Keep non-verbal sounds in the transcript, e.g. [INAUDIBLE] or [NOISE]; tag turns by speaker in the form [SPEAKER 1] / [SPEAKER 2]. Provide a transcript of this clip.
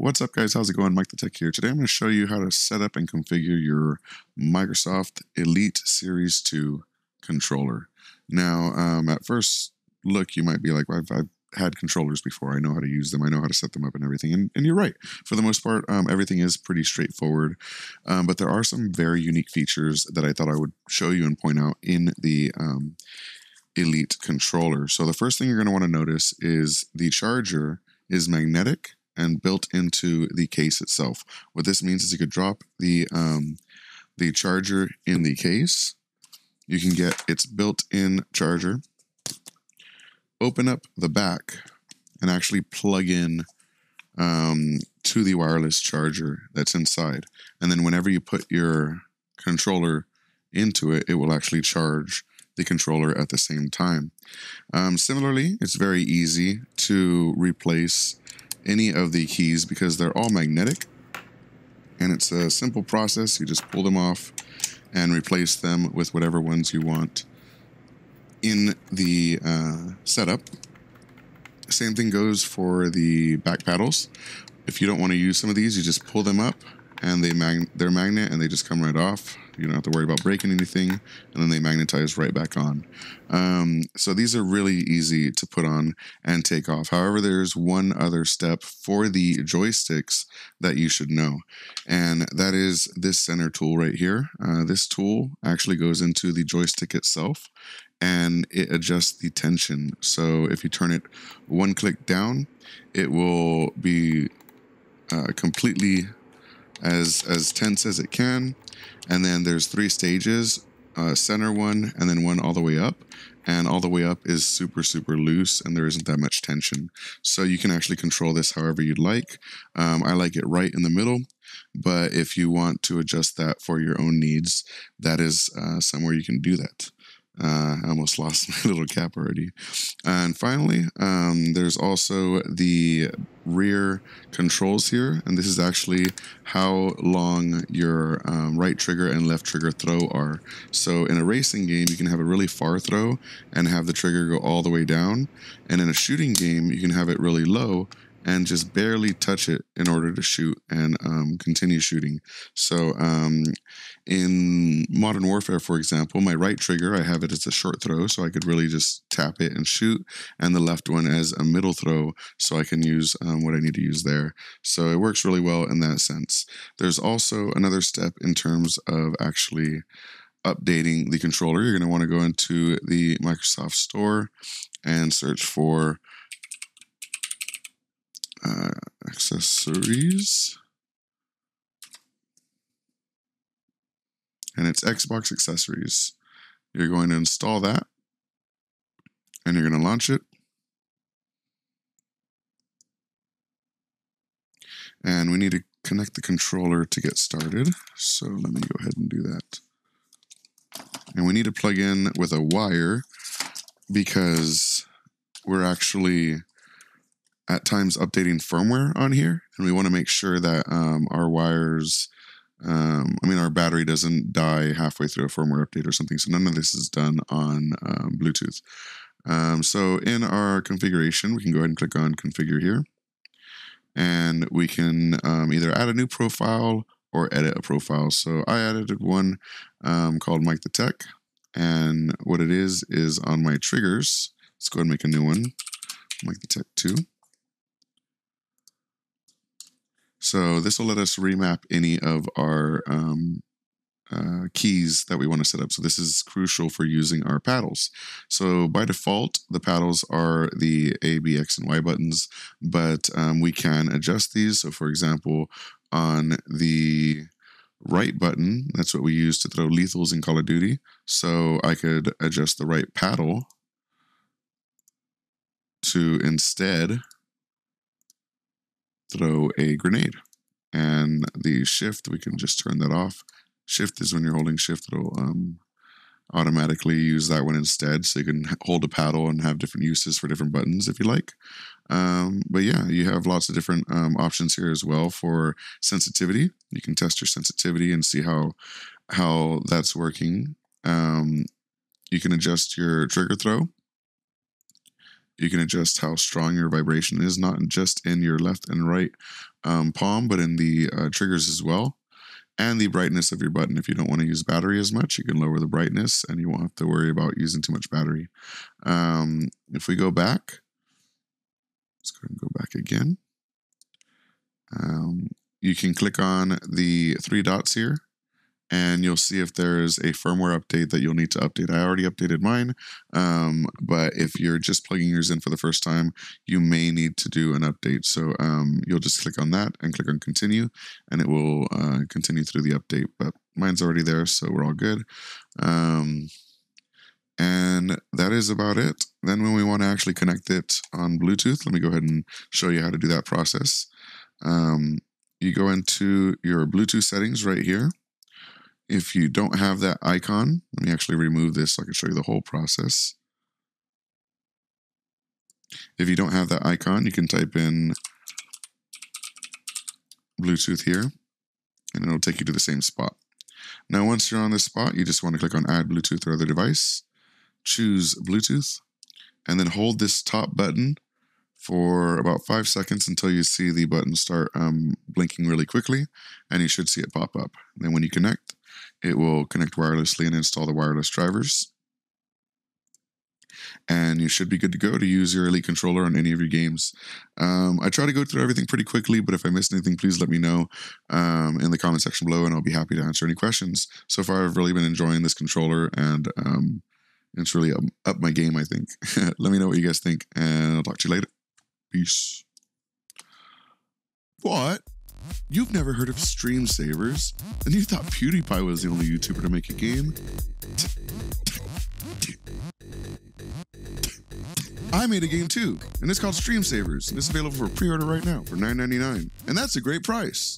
[SPEAKER 1] What's up guys, how's it going? Mike the Tech here. Today I'm going to show you how to set up and configure your Microsoft Elite Series 2 controller. Now, um, at first look, you might be like, well, I've, I've, had controllers before. I know how to use them. I know how to set them up and everything. And, and you're right. For the most part, um, everything is pretty straightforward. Um, but there are some very unique features that I thought I would show you and point out in the um, Elite controller. So the first thing you're going to want to notice is the charger is magnetic and built into the case itself. What this means is you could drop the um, the charger in the case. You can get its built-in charger. Open up the back and actually plug in um, to the wireless charger that's inside. And then whenever you put your controller into it, it will actually charge the controller at the same time. Um, similarly, it's very easy to replace any of the keys because they're all magnetic and it's a simple process. You just pull them off and replace them with whatever ones you want in the uh, setup. Same thing goes for the back paddles. If you don't want to use some of these, you just pull them up and they mag- they're magnet and they just come right off. You don't have to worry about breaking anything, and then they magnetize right back on. Um, so these are really easy to put on and take off. However, there's one other step for the joysticks that you should know, and that is this center tool right here. Uh, this tool actually goes into the joystick itself, and it adjusts the tension. So if you turn it one click down, it will be uh, completely as as tense as it can. And then there's three stages, uh, center one, and then one all the way up. And all the way up is super, super loose, and there isn't that much tension. So you can actually control this however you'd like. Um, I like it right in the middle, but if you want to adjust that for your own needs, that is uh, somewhere you can do that. Uh, I almost [LAUGHS] lost my little cap already. And finally, um, there's also the rear controls here. And this is actually how long your um, right trigger and left trigger throw are. So in a racing game, you can have a really far throw and have the trigger go all the way down. And in a shooting game, you can have it really low and just barely touch it in order to shoot and um, continue shooting. So um, in Modern Warfare, for example, my right trigger, I have it as a short throw, so I could really just tap it and shoot, and the left one as a middle throw, so I can use um, what I need to use there. So it works really well in that sense. There's also another step in terms of actually updating the controller. You're going to want to go into the Microsoft Store and search for uh, accessories. And it's Xbox accessories. You're going to install that and you're going to launch it. And we need to connect the controller to get started. So let me go ahead and do that. And we need to plug in with a wire because we're actually at times updating firmware on here, and we want to make sure that um, our wires, um, I mean, our battery doesn't die halfway through a firmware update or something. So none of this is done on um, Bluetooth. Um, so in our configuration, we can go ahead and click on Configure here, and we can um, either add a new profile or edit a profile. So I added one um, called Mike the Tech, and what it is is on my triggers. Let's go ahead and make a new one, Mike the Tech 2. So this will let us remap any of our um, uh, keys that we want to set up. So this is crucial for using our paddles. So by default, the paddles are the A, B, X, and Y buttons, but um, we can adjust these. So for example, on the right button, that's what we use to throw lethals in Call of Duty. So I could adjust the right paddle to instead throw a grenade. And the shift, we can just turn that off. Shift is when you're holding shift, it'll um, automatically use that one instead. So you can hold a paddle and have different uses for different buttons if you like. Um, but yeah, you have lots of different um, options here as well for sensitivity. You can test your sensitivity and see how how that's working. Um, you can adjust your trigger throw you can adjust how strong your vibration is, not just in your left and right um, palm, but in the uh, triggers as well. And the brightness of your button. If you don't want to use battery as much, you can lower the brightness and you won't have to worry about using too much battery. Um, if we go back, let's go and go back again. Um, you can click on the three dots here and you'll see if there's a firmware update that you'll need to update. I already updated mine, um, but if you're just plugging yours in for the first time, you may need to do an update. So um, you'll just click on that and click on continue, and it will uh, continue through the update. But mine's already there, so we're all good. Um, and that is about it. Then when we want to actually connect it on Bluetooth, let me go ahead and show you how to do that process. Um, you go into your Bluetooth settings right here if you don't have that icon, let me actually remove this so I can show you the whole process. If you don't have that icon, you can type in Bluetooth here, and it'll take you to the same spot. Now, once you're on this spot, you just want to click on Add Bluetooth or other device, choose Bluetooth, and then hold this top button for about five seconds until you see the button start um, blinking really quickly, and you should see it pop up. And then when you connect, it will connect wirelessly and install the wireless drivers. And you should be good to go to use your Elite controller on any of your games. Um, I try to go through everything pretty quickly, but if I miss anything, please let me know um, in the comment section below, and I'll be happy to answer any questions. So far, I've really been enjoying this controller, and um, it's really up, up my game, I think. [LAUGHS] let me know what you guys think, and I'll talk to you later. Peace. What? You've never heard of Stream Savers? And you thought PewDiePie was the only YouTuber to make a game? I made a game too, and it's called Stream Savers, and it's available for pre-order right now for $9.99. And that's a great price.